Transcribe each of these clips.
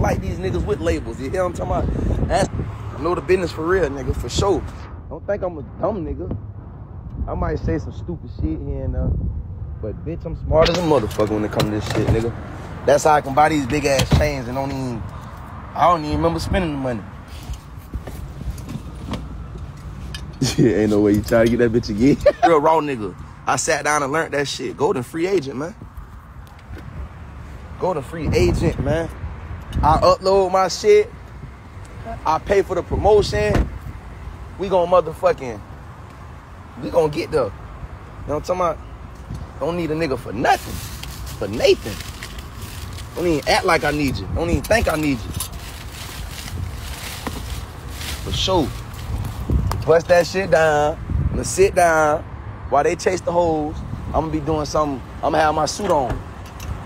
like these niggas with labels. You hear what I'm talking about? That's, I know the business for real, nigga, for sure. Don't think I'm a dumb nigga. I might say some stupid shit here and there. But bitch, I'm smart as a motherfucker when it comes to this shit, nigga. That's how I can buy these big ass chains and don't even I don't even remember spending the money. Yeah, ain't no way you try to get that bitch again. Real raw nigga. I sat down and learned that shit. Golden free agent, man. Golden free agent, man. I upload my shit. I pay for the promotion. We gonna motherfucking. We gonna get there. You know what I'm talking about? Don't need a nigga for nothing. For Nathan. Don't even act like I need you. Don't even think I need you. For sure. Bust that shit down. I'm gonna sit down while they chase the hoes. I'm gonna be doing something. I'm gonna have my suit on.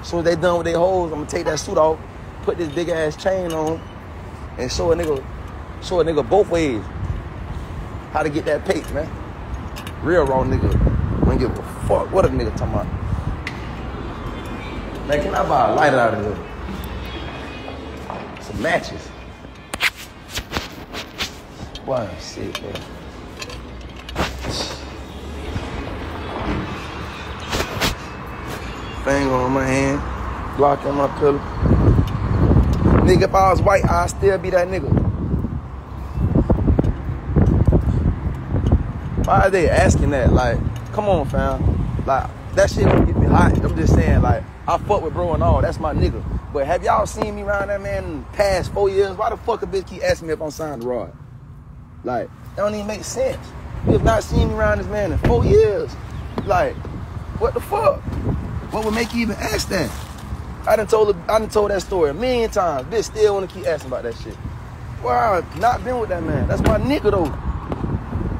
As soon as they done with their hoes, I'm gonna take that suit off, put this big ass chain on, and show a nigga, show a nigga both ways how to get that paper, man. Real raw nigga. Don't give a fuck what a nigga talking about. Man, can I buy a lighter out of here? Some matches. Boy, sick, man. Thing on my hand, blocking my pillow. Nigga, if I was white, I'd still be that nigga. Why are they asking that? Like, come on, fam. Like, that shit don't get me hot. I'm just saying, like, I fuck with bro and all. That's my nigga. But have y'all seen me around that man in the past four years? Why the fuck a bitch keep asking me if I'm signed to Rod? Like, that don't even make sense. You have not seen me around this man in four years. Like, what the fuck? What would make you even ask that? I done told I done told that story a million times. Bitch still wanna keep asking about that shit. Well, I not been with that man. That's my nigga though.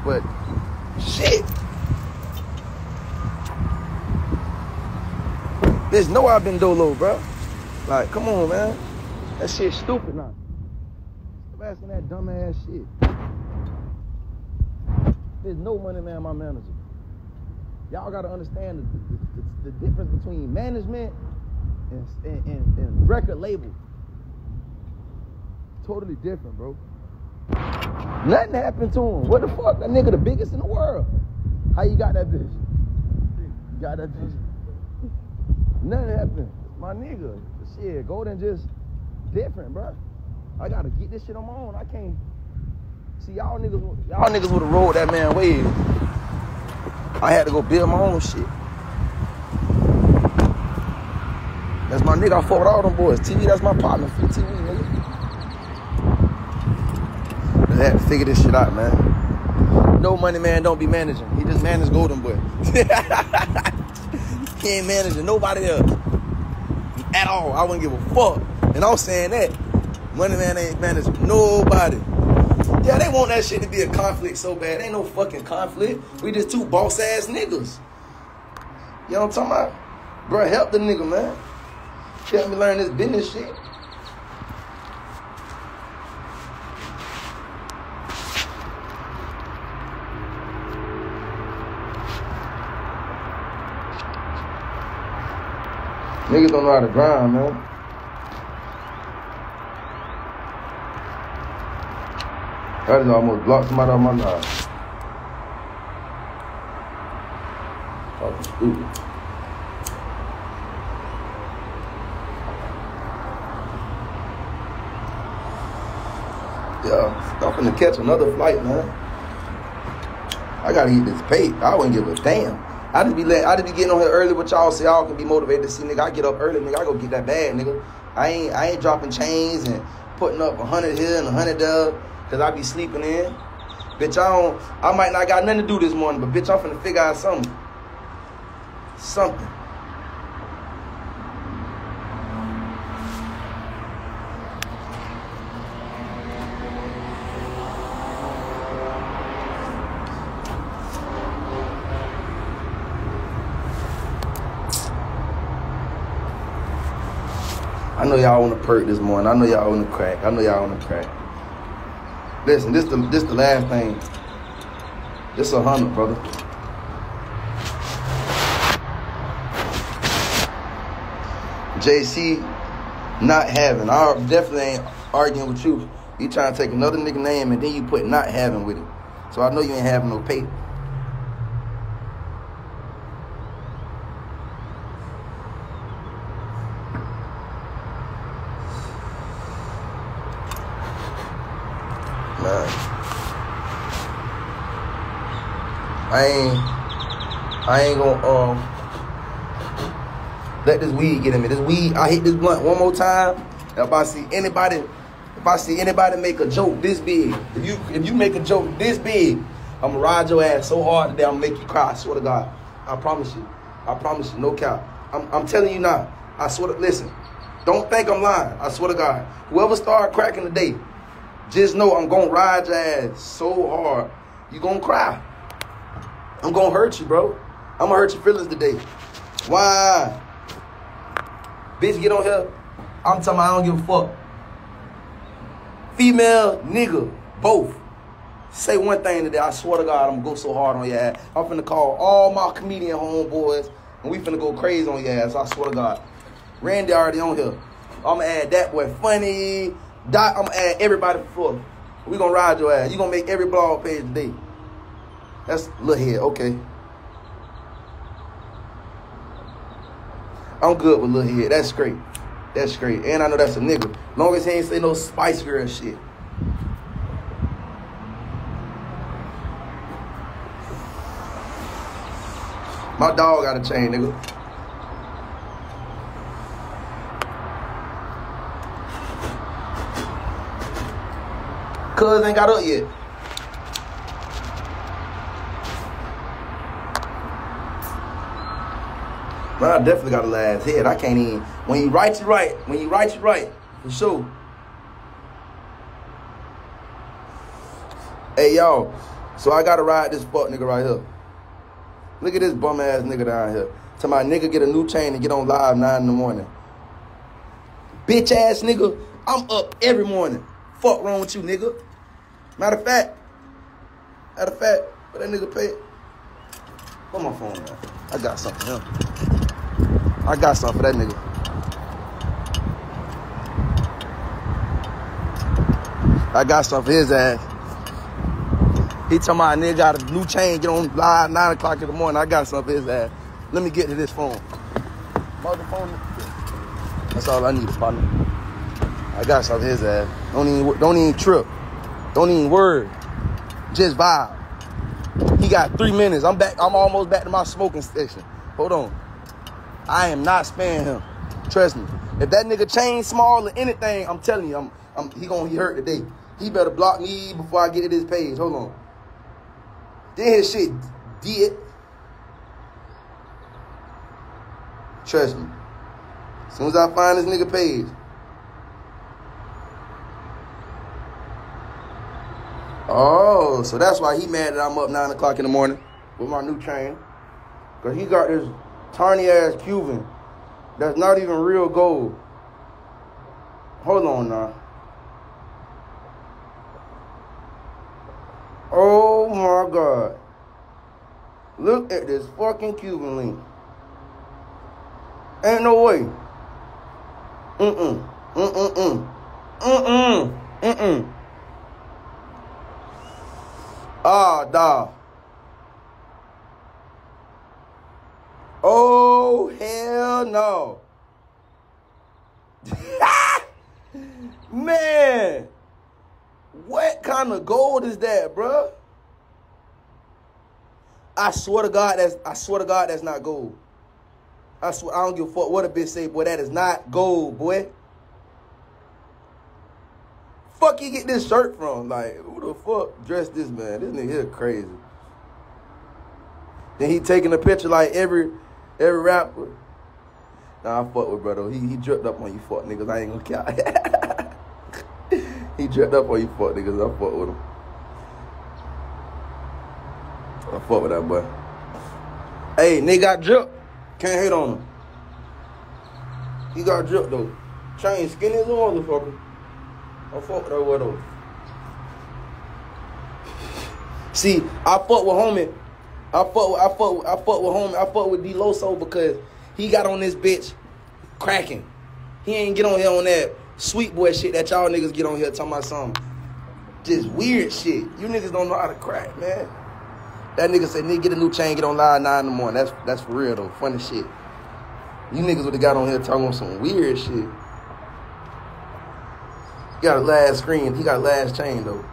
But shit. Bitch know I've been dolo, bro. Like, come on, man. That shit stupid now. Stop asking that dumb ass shit. There's no money man, my manager. Y'all gotta understand the, the, the difference between management and, and, and, and record label. Totally different, bro. Nothing happened to him. What the fuck? That nigga the biggest in the world. How you got that bitch? You got that bitch. Nothing happened. My nigga. Shit, Golden just different, bro. I gotta get this shit on my own. I can't. See, y'all niggas, y'all niggas would have rolled that man wave. I had to go build my own shit. That's my nigga. I fought with all them boys. TV, that's my partner for TV, nigga. I had to figure this shit out, man. No money man don't be managing. He just managed Golden Boy. he ain't managing nobody else. At all. I wouldn't give a fuck. And I'm saying that. Money man ain't managing nobody. Yeah, they want that shit to be a conflict so bad. Ain't no fucking conflict. We just two boss ass niggas. You know what I'm talking about? Bro, help the nigga, man. Help me learn this business shit. Niggas don't know how to grind, man. I just almost blocked somebody on my live. Fucking stupid. Yeah, I'm finna catch another flight, man. I gotta eat this pay. I wouldn't give a damn. I just be let, I just be getting on here early with y'all so y'all can be motivated to see nigga. I get up early, nigga. I go get that bag, nigga. I ain't I ain't dropping chains and putting up a hundred here and a hundred there, cause I be sleeping in. Bitch, I don't I might not got nothing to do this morning, but bitch, I'm finna figure out something. Something. I know y'all on the perk this morning. I know y'all on the crack. I know y'all on the crack. Listen, this the this the last thing. This a hundred, brother. JC Not having. I definitely ain't arguing with you. You trying to take another nigga name and then you put not having with it. So I know you ain't having no paper. Man. I ain't I ain't gonna um let this weed get in me. This weed, I hit this blunt one more time. If I see anybody, if I see anybody make a joke this big, if you if you make a joke this big, I'm gonna ride your ass so hard today I'm gonna make you cry. I swear to God. I promise you. I promise you, no cap. I'm, I'm telling you now. I swear to listen. Don't think I'm lying. I swear to God. Whoever started cracking today, just know I'm gonna ride your ass so hard. You gonna cry. I'm gonna hurt you, bro. I'm gonna hurt your feelings today. Why? Bitch, get on here. I'm talking about I don't give a fuck. Female, nigga, both. Say one thing today. I swear to God, I'm gonna go so hard on your ass. I'm finna call all my comedian homeboys and we finna go crazy on your ass. I swear to God. Randy already on here. I'm gonna add that boy funny. Dot, I'm gonna add everybody Florida. We gonna ride your ass. You gonna make every blog page today. That's little here, okay. I'm good with little head. That's great. That's great. And I know that's a nigga. Long as he ain't say no Spice Girl shit. My dog got a chain, nigga. Cuz ain't got up yet. Man, I definitely got a last head. I can't even. When you write you right, when you write you right, for sure. Hey y'all, so I gotta ride this fuck nigga right here. Look at this bum ass nigga down here. To my nigga get a new chain and get on live nine in the morning. Bitch ass nigga, I'm up every morning. Fuck wrong with you, nigga. Matter of fact, matter of fact, what that nigga pay? Put my phone on. I got something for him. I got something for that nigga. I got something for his ass. He talking about nigga got a new chain, get on live nine o'clock in the morning. I got something for his ass. Let me get to this phone. That's all I need, partner. I got something for his ass. Don't even don't even trip. Don't even word. Just vibe. He got three minutes. I'm back. I'm almost back to my smoking station. Hold on. I am not sparing him. Trust me. If that nigga chain small or anything, I'm telling you, I'm, I'm he gonna be hurt today. He better block me before I get to this page. Hold on. Then his shit did. Trust me. As soon as I find this nigga page. Oh, so that's why he mad that I'm up 9 o'clock in the morning with my new chain. Because he got this tiny ass Cuban that's not even real gold. Hold on now. Oh my God. Look at this fucking Cuban link. Ain't no way. Mm-mm. Mm-mm-mm. Mm-mm. Mm-mm. Ah, dog. Oh, hell no. Man. What kind of gold is that, bruh? I swear to God, that's I swear to God, that's not gold. I swear, I don't give a fuck what a bitch say, boy. That is not gold, boy. Fuck you get this shirt from? Like, who the fuck dressed this man? This nigga here crazy. Then he taking a picture like every every rapper. Nah, I fuck with brother. He he dripped up on you fuck niggas. I ain't gonna count. he dripped up on you fuck niggas. I fuck with him. I fuck with that boy. Hey, nigga got drip. Can't hate on him. He got drip though. Chain skinny as a motherfucker. I fuck with boy though. See, I fuck with homie. I fuck with I fuck with, I fuck with homie. I fuck with D Loso because he got on this bitch cracking. He ain't get on here on that sweet boy shit that y'all niggas get on here talking about some just weird shit. You niggas don't know how to crack, man. That nigga said, nigga, get a new chain, get on live nine in the morning. That's that's for real though. Funny shit. You niggas would have got on here talking on some weird shit. He got a last screen. He got last chain though.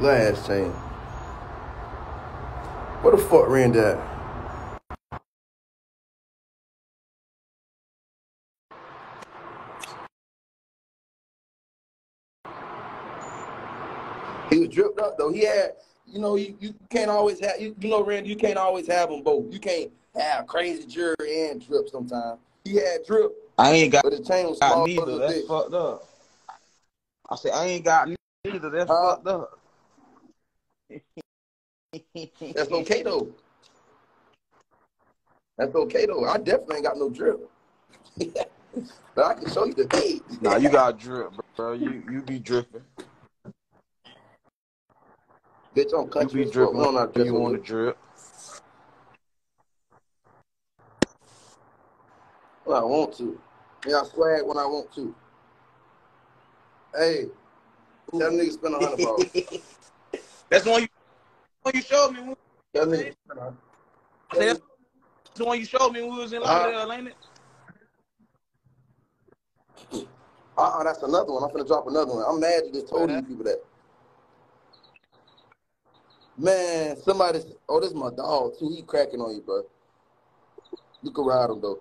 Last chain. What the fuck ran that? He was dripped up though. He had, you know, you, you can't always have, you, you know, Randy, you can't always have them both. You can't have crazy jury and drip sometimes. He had drip, I ain't got, but his chain was got small. neither. That's That's fucked up. I said I ain't got neither. That's Huh? fucked up. That's okay though. That's okay though. I definitely ain't got no drip. but I can show you the day. Nah, you got drip, bro. You you be dripping. Bitch, I'm You country be as fuck. dripping We don't know how to when dress you want to drip. When I want to. And I swag when I want to. Hey, tell them niggas spend a hundred bro. That's the one you, one you showed me. When, Tell them niggas spend a hundred. I said, that's the one you showed me when we was in Uh, Lauderdale, ain't it? Uh-uh, that's another one. I'm finna drop another one. I'm mad you just told these people that. Man, somebody, oh, this is my dog too. He cracking on you, bro. You can ride him though.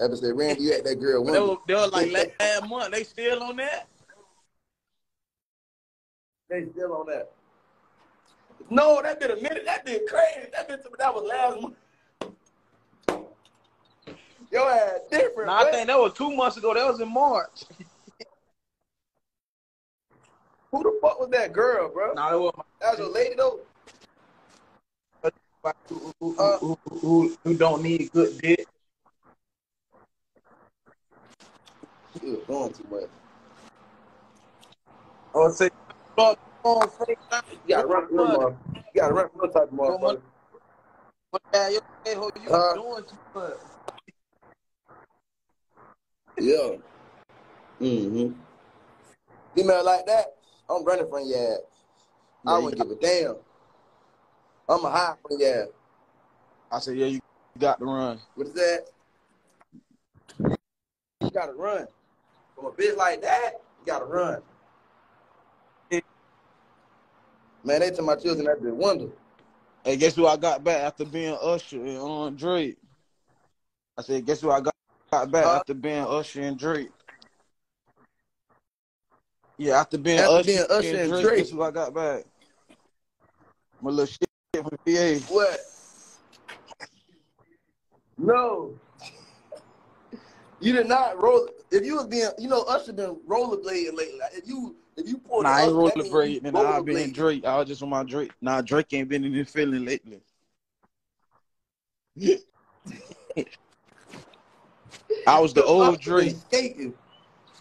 Ever say, Randy, you at that girl But they were, they were like last month. They still on that. They still on that. No, that been a minute. That been crazy. That been that was last month. Your ass different. Nah, I think that was two months ago. That was in March. Who the fuck was that girl, bro? Nah, that was That was your lady though. who, who, who, who, who, who don't need good dick. She was doing too much. I would say, fuck on FaceTime. You gotta run from mother- You gotta run from those type of motherfuckers. But yeah, you, hey, ho, you Uh, doing too much. Yeah. Mm-hmm. Female like that, I'm running from your ass. I Yeah, wouldn't give a damn. I'm a hide from your ass. I said, yeah, you got to run. What is that? You gotta run. From a bitch like that, you gotta run. Man, they tell my children that they wonder. Hey, guess who I got back after being Usher and um, Drake? I said, guess who I got, got back Huh? after being Usher and Drake? Yeah, after being, After Usher, being Usher and and Drake, Drake. guess who I got back? My little shit from VA. What? No. You did not roll. If you was being, you know, Usher been rollerblading lately. Like, if you, if you pulled Nah, I ain't rollerblade, and I've been rollerblading. Drake. I was just on my Drake. Nah, Drake ain't been in this feeling lately. I was the old Drake. skating.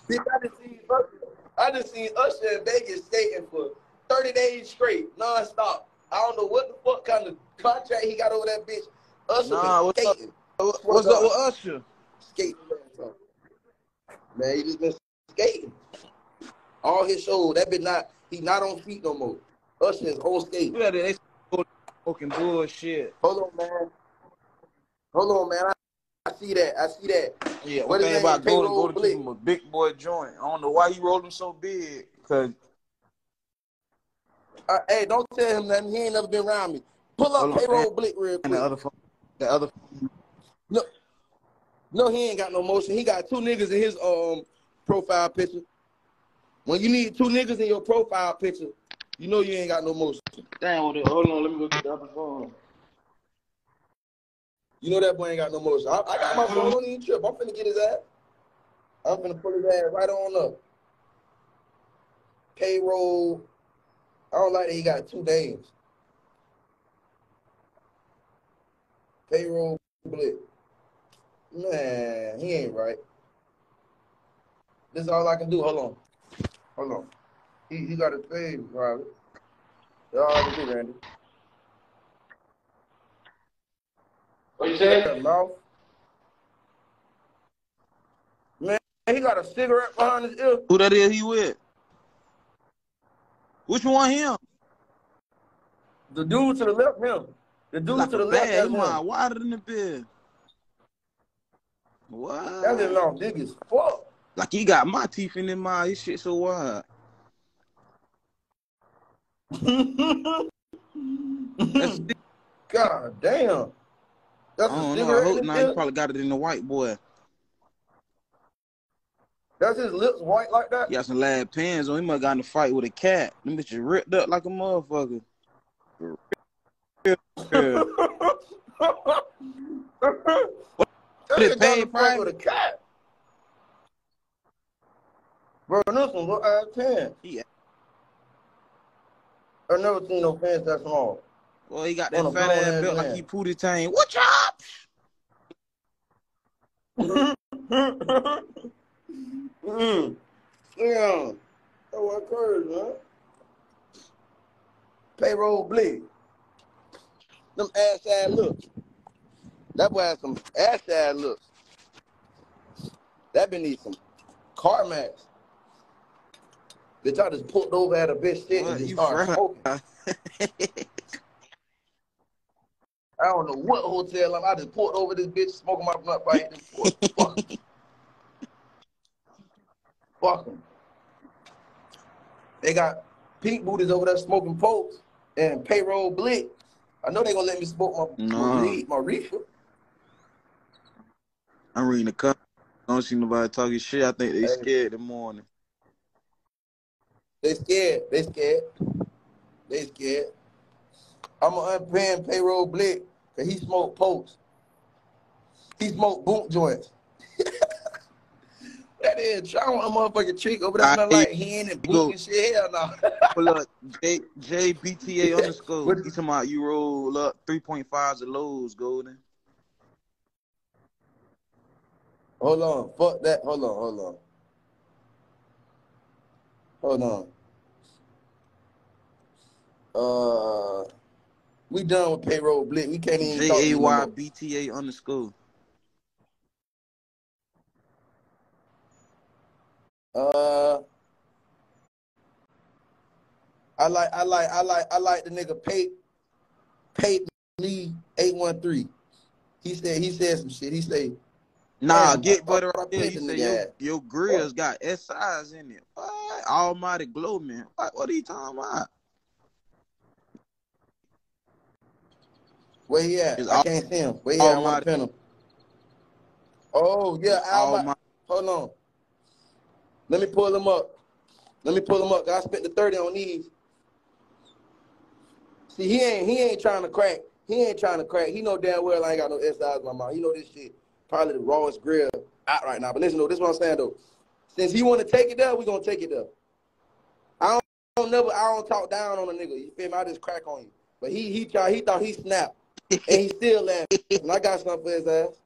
Bitch, I just seen Usher. I just seen Usher in Vegas skating for 30 days straight, nonstop. I don't know what the fuck kind of contract he got over that bitch. Usher Nah, what's up? skating. What's up with Usher? Skating. Man, he just been skating. All his shows, that been not, he not on feet no more. Usher is whole skating. Yeah, they fucking bullshit. Hold on, man. Hold on, man. I, I see that. I see that. Yeah, What one is thing that? about going to Payroll go to Blitz. him a big boy joint. I don't know why he rolled him so big. Cause Uh, hey, don't tell him nothing. He ain't never been around me. Pull up Hold on, payroll man. blick real and the other phone, the other No, no, he ain't got no motion. He got two niggas in his um profile picture. When you need two niggas in your profile picture, you know you ain't got no motion. damn. Hold on, hold on, let me go get the other phone. You know that boy ain't got no motion. I, I got my phone on even trip. I'm finna get his ass. I'm finna pull his ass right on up. Payroll. I don't like that he got two names. Payroll blick. Man, he ain't right. This is all I can do. Hold on. Hold on. He, he got his face, Robert. That's all I can do, Randy. What you Shut your mouth. he got a cigarette behind his ear. Who that is he with? Which one him? The dude to the left, him. The dude Like to the left, bag. that's He him. mine wider than the bed. What? That is long dick as fuck. Like he got my teeth in his mouth. His shit so wide. That's God damn. That's I a don't know. I hope in now he probably got it in the white boy. That's his lips white like that? He got some lab pants on. He must got in a fight with a cat. Them bitches ripped up like a motherfucker. Yeah. That Did nigga it got pay in a fight private? with a cat. Bro, this one look ass pants. Yeah. I never seen no pants that small. Well, he got that fat ass grown-ass like he Pootie Tang. What up? mm. Yeah. That's what occurs, man. Payroll bleed. Them ass ass looks. That boy has some ass ass looks. That been need some car mats. Bitch, I just pulled over at a bitch shit and just started smoking. I don't know what hotel I'm. I just pulled over this bitch smoking my blunt by it. Fuck. Fuck 'em. They got pink booties over there smoking pokes and payroll blick. I know they gonna let me smoke my No. my, weed, my reefer. I'm reading the cup. I don't see nobody talking shit. I think they Hey. scared in the morning. They scared. They scared. They scared. I'm gonna unpan payroll blick because he smoked pokes. He smoked boot joints. that is trying a motherfucking trick over there smell like hen and boot and shit. Hell no. Pull up J JBTA underscore. You talking about you roll up 3.5s of lows, Golden. Hold on. Fuck that. Hold on. Hold on. Hold on. Uh, we done with payroll blick. We can't even J A Y. B T A underscore. Uh, I like, I like, I like, I like the nigga Pate, Pate Lee eight one three. He said, he said some shit. He said, Nah, Damn, get butter right there. You say your, your grills got SIs in it. What? Almighty Glow Man. What, what are you talking about? where he at? It's I can't see him. Where he at? I want to pin him. Oh yeah. Almighty. Hold on. Let me pull him up. Let me pull him up. I spent the 30 on these. See, he ain't he ain't trying to crack. He ain't trying to crack. He know damn well I ain't got no SIs in my mouth. He know this shit probably the rawest grill out right now. But listen though, this is what I'm saying though. Since he wanna take it there, we gonna take it there. I don't, I don't never I don't talk down on a nigga. You feel me? I just crack on you. But he he try he thought he snapped. and he still laughing. And I got something for his ass.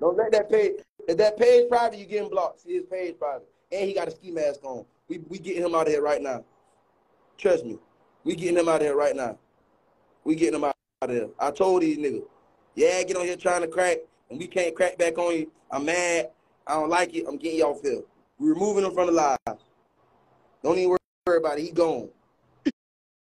Don't let that page. If that page private, you getting blocked. See his page private, and he got a ski mask on. We we getting him out of here right now. Trust me, we getting him out of here right now. We getting him out of here. I told these niggas, yeah, get on here trying to crack, and we can't crack back on you. I'm mad. I don't like it. I'm getting off here. We're removing him from the live. Don't even worry about it. He gone.